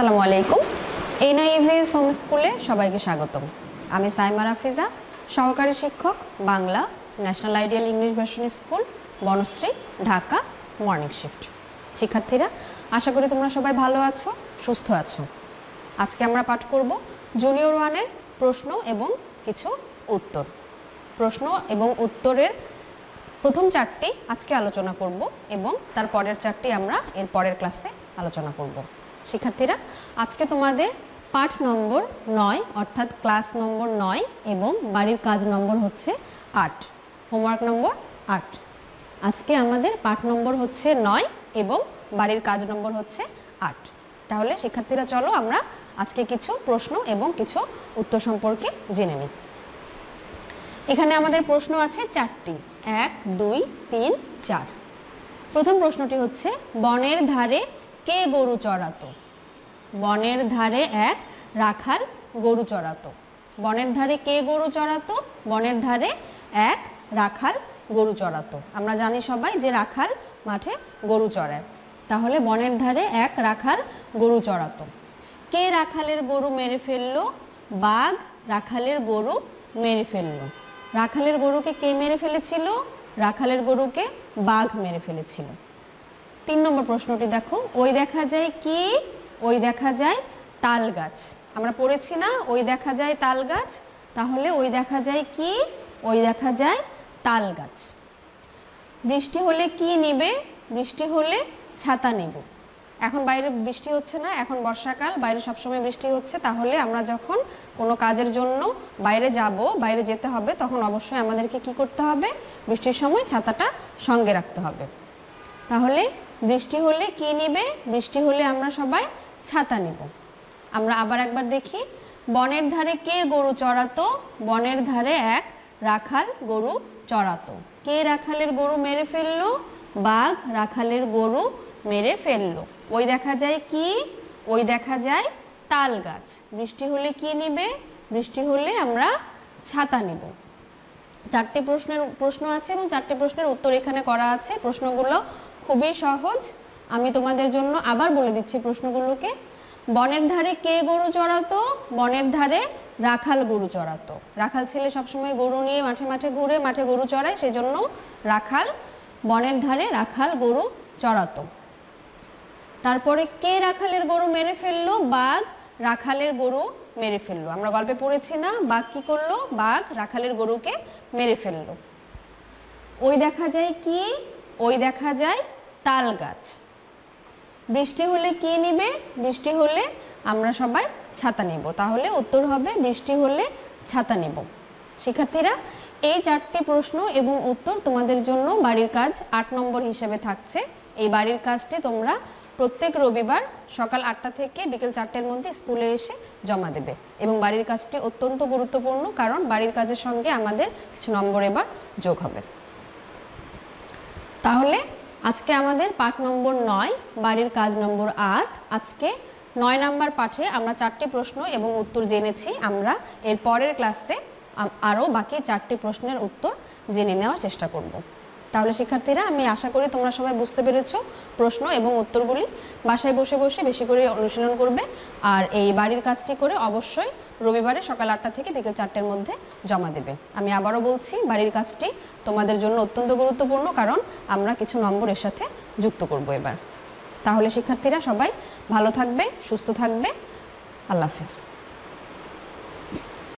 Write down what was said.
আসসালামু আলাইকুম। এনআইএভিএস হোম স্কুলে সবাইকে স্বাগতম। আমি সাইমা রাফিজা, সহকারী শিক্ষক, Bangla national ideal English version school, Banasree, Dhaka, morning shift. শিক্ষার্থীরা, আশা করি তোমরা সবাই ভালো আছো, সুস্থ আছো। আজকে আমরা পাঠ করব জুনিয়র ওয়ানের প্রশ্ন এবং কিছু উত্তর। প্রশ্ন এবং উত্তরের প্রথম চারটি আজকে আলোচনা করব এবং তার পরের চারটি আমরা এর পরের ক্লাসে আলোচনা করব। শিক্ষার্থীরা, আজকে তোমাদের পাঠ নম্বর নয়, অর্থাৎ ক্লাস নম্বর নয় এবং বাড়ির কাজ নম্বর হচ্ছে আট, হোমওয়ার্ক নম্বর আট। আজকে আমাদের পাঠ নম্বর হচ্ছে নয় এবং বাড়ির কাজ নম্বর হচ্ছে আট। তাহলে শিক্ষার্থীরা, চলো আমরা আজকে কিছু প্রশ্ন এবং কিছু উত্তর সম্পর্কে জেনে নিই। এখানে আমাদের প্রশ্ন আছে চারটি, এক, দুই, তিন, চার। প্রথম প্রশ্নটি হচ্ছে, বনের ধারে কে গরু চড়াতো? বনের ধারে এক রাখাল গরু চড়াতো। বনের ধারে কে গরু চড়াতো? বনের ধারে এক রাখাল গরু চড়াতো। আমরা জানি সবাই যে রাখাল মাঠে গরু চড়ায় তাহলে বনের ধারে এক রাখাল গরু চড়াতো। কে রাখালের গরু মেরে ফেলল? বাঘ রাখালের গরু মেরে ফেলল। রাখালের গরুকে কে মেরে ফেলেছিল? রাখালের গরুকে বাঘ মেরে ফেলেছিল। তিন নম্বর প্রশ্নটি দেখো। ওই দেখা যায় কি? ওই দেখা যায় তাল গাছ। আমরা পড়েছি না, ওই দেখা যায় তাল গাছ। তাহলে ওই দেখা যায় কি? ওই দেখা যায় তাল গাছ। বৃষ্টি হলে কি নেবে? বৃষ্টি হলে ছাতা নেব। এখন বাইরে বৃষ্টি হচ্ছে না, এখন বর্ষাকাল, বাইরে সবসময় বৃষ্টি হচ্ছে। তাহলে আমরা যখন কোনো কাজের জন্য বাইরে যাব, বাইরে যেতে হবে, তখন অবশ্যই আমাদেরকে কি করতে হবে? বৃষ্টির সময় ছাতাটা সঙ্গে রাখতে হবে। তাহলে বৃষ্টি হলে কি নিবে? বৃষ্টি হলে আমরা সবাই ছাতা নিব। আমরা আবার একবার দেখি, বনের ধারে কে গরু চড়াতো? বনের ধারে এক রাখাল গরু চড়াতো। কে রাখালের গরু মেরে ফেলল? বাঘ রাখালের গরু মেরে ফেলল। ওই দেখা যায় কি? ওই দেখা যায় তাল গাছ। বৃষ্টি হলে কি নিবে? বৃষ্টি হলে আমরা ছাতা নিব। চারটি প্রশ্নের, প্রশ্ন আছে এবং চারটি প্রশ্নের উত্তর এখানে করা আছে। প্রশ্নগুলো খুবই সহজ। আমি তোমাদের জন্য আবার বলে দিচ্ছি প্রশ্নগুলোকে। বনের ধারে কে গরু চড়াতো? বনের ধারে রাখাল গরু চড়াতো। রাখাল ছেলে সবসময় গরু নিয়ে মাঠে মাঠে ঘুরে মাঠে গরু চড়ায়, সেজন্য রাখাল, বনের ধারে রাখাল গরু চড়াতো। তারপরে কে রাখালের গরু মেরে ফেলল? বাঘ রাখালের গরু মেরে ফেলল। আমরা গল্পে পড়েছি না, বাঘ কি করল? বাঘ রাখালের গরুকে মেরে ফেলল। ওই দেখা যায় কি? ওই দেখা যায় তাল গাছ। বৃষ্টি হলে কি নিবে? বৃষ্টি হলে আমরা সবাই ছাতা নেব। তাহলে উত্তর হবে বৃষ্টি হলে ছাতা নেব। শিক্ষার্থীরা, এই চারটি প্রশ্ন এবং উত্তর তোমাদের জন্য বাড়ির কাজ আট নম্বর হিসেবে থাকছে। এই বাড়ির কাজটি তোমরা প্রত্যেক রবিবার সকাল আটটা থেকে বিকেল চারটের মধ্যে স্কুলে এসে জমা দেবে এবং বাড়ির কাজটি অত্যন্ত গুরুত্বপূর্ণ, কারণ বাড়ির কাজের সঙ্গে আমাদের কিছু নম্বর এবার যোগ হবে। তাহলে আজকে আমাদের পাঠ নম্বর নয়, বাড়ির কাজ নম্বর আট। আজকে নয় নাম্বার পাঠে আমরা চারটি প্রশ্ন এবং উত্তর জেনেছি। আমরা এর পরের ক্লাসে আরও বাকি চারটি প্রশ্নের উত্তর জেনে নেওয়ার চেষ্টা করব। তাহলে শিক্ষার্থীরা, আমি আশা করি তোমরা সবাই বুঝতে পেরেছ প্রশ্ন এবং উত্তরগুলি। বাসায় বসে বসে বেশি করে অনুশীলন করবে। আর এই বাড়ির কাজটি করে অবশ্যই রবিবারে সকাল আটটা থেকে বিকেল চারটের মধ্যে জমা দেবে। আমি আবারও বলছি, বাড়ির কাজটি তোমাদের জন্য অত্যন্ত গুরুত্বপূর্ণ, কারণ আমরা কিছু নম্বর এর সাথে যুক্ত করব এবার। তাহলে শিক্ষার্থীরা সবাই ভালো থাকবে, সুস্থ থাকবে। আল্লাহ হাফেজ।